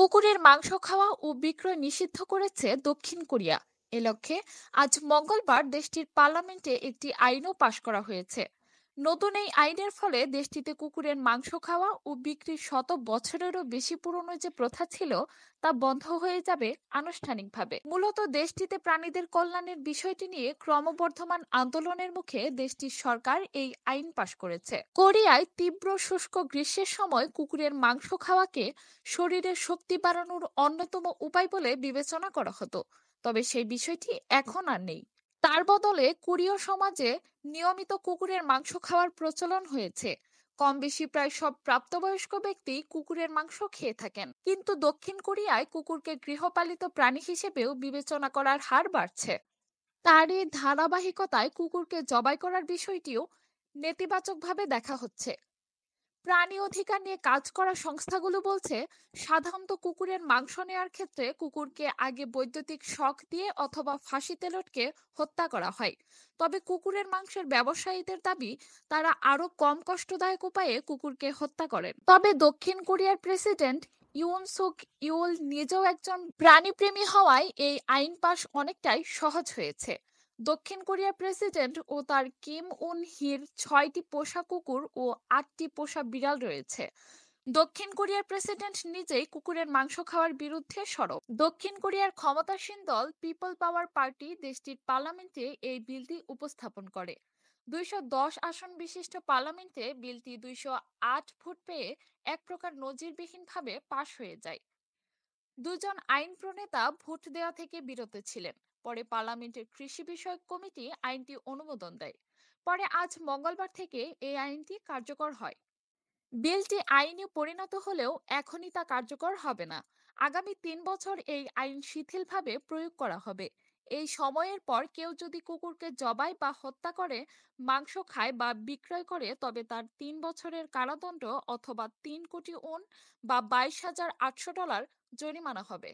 কুকুরের মাংস খাওয়া ও বিক্রয় নিষিদ্ধ করেছে দক্ষিণ কোরিয়া। এ লক্ষ্যে আজ মঙ্গলবার দেশটির পার্লামেন্টে একটি আইনও পাশ করা হয়েছে। নতুন এই আইনের ফলে দেশটিতে কুকুরের মাংস খাওয়া ও বিক্রির শত বছরেরও বেশি পুরনো যে প্রথা ছিল, তা বন্ধ হয়ে যাবে আনুষ্ঠানিকভাবে। মূলত দেশটিতে প্রাণীদের কল্যাণের বিষয়টি নিয়ে ক্রমবর্ধমান আন্দোলনের মুখে দেশটির সরকার এই আইন পাশ করেছে। কোরিয়ায় তীব্র শুষ্ক গ্রীষ্মের সময় কুকুরের মাংস খাওয়াকে শরীরের শক্তি বাড়ানোর অন্যতম উপায় বলে বিবেচনা করা হতো। তবে সেই বিষয়টি এখন আর নেই। তার বদলে কোরীয় সমাজে নিয়মিত কুকুরের মাংস খাওয়ার প্রচলন হয়েছে। কম বেশি প্রায় সব প্রাপ্তবয়স্ক ব্যক্তি কুকুরের মাংস খেয়ে থাকেন। কিন্তু দক্ষিণ কোরিয়ায় কুকুরকে গৃহপালিত প্রাণী হিসেবেও বিবেচনা করার হার বাড়ছে। তার এই ধারাবাহিকতায় কুকুরকে জবাই করার বিষয়টিও নেতিবাচকভাবে দেখা হচ্ছে। প্রাণী অধিকার নিয়ে কাজ করা সংস্থাগুলো বলছে, সাধারণত কুকুরের মাংস নেওয়ার ক্ষেত্রে কুকুরকে আগে বৈদ্যুতিক শক দিয়ে অথবা ফাঁসিতে লটকে হত্যা করা হয়। তবে কুকুরের মাংসের ব্যবসায়ীদের দাবি, তারা আরও কম কষ্টদায়ক উপায়ে কুকুরকে হত্যা করেন। তবে দক্ষিণ কোরিয়ার প্রেসিডেন্ট ইউন সুক ইউল নিজেও একজন প্রাণীপ্রেমী হওয়ায় এই আইন পাশ অনেকটাই সহজ হয়েছে। দক্ষিণ কোরিয়ার প্রেসিডেন্ট ও তার কিম উন হির ছয়টি পোষা কুকুর ও আটটি পোষা বিড়াল রয়েছে। দক্ষিণ কোরিয়ার প্রেসিডেন্ট নিজেই কুকুরের মাংস খাওয়ার বিরুদ্ধে সরব। দক্ষিণ কোরিয়ার ক্ষমতাসীন দল পিপল পাওয়ার পার্টি দেশটির পার্লামেন্টে এই বিলটি উপস্থাপন করে। দুইশো দশ আসন বিশিষ্ট পার্লামেন্টে বিলটি দুইশো আট ভোট পেয়ে এক প্রকার নজিরবিহীনভাবে পাশ হয়ে যায়। দুজন আইন প্রণেতা ভোট দেওয়া থেকে বিরত ছিলেন। পরে পার্লামেন্টের কৃষি বিষয়ক কমিটি আইনটি অনুমোদন দেয়। পরে আজ মঙ্গলবার থেকে এই আইনটি কার্যকর হয়। বিলটি আইনে পরিণত হলেও এখনই তা কার্যকর হবে না। আগামী তিন বছর এই আইন শিথিলভাবে প্রয়োগ করা হবে। এই সময়ের পর কেউ যদি কুকুরকে জবাই বা হত্যা করে, মাংস খায় বা বিক্রয় করে, তবে তার তিন বছরের কারাদণ্ড অথবা তিন কোটি ওন বা বাইশ হাজার আটশো ডলার জরিমানা হবে।